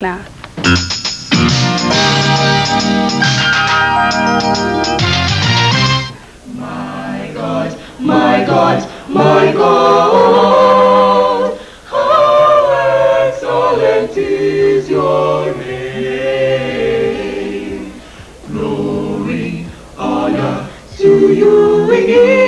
Now. My God, my God, my God, how excellent is your name. Glory, honor to you give.